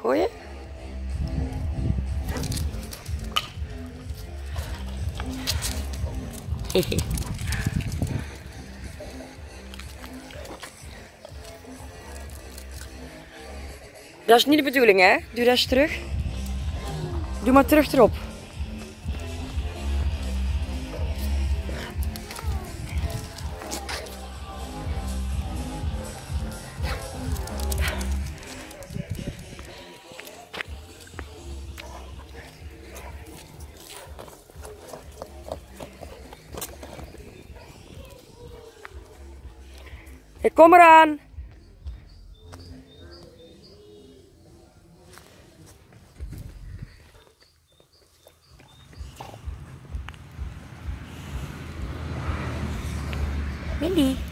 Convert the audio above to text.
Gooien? Dat is niet de bedoeling, hè? Doe dat eens terug. Doe maar terug erop. Ik kom eraan. Mindy.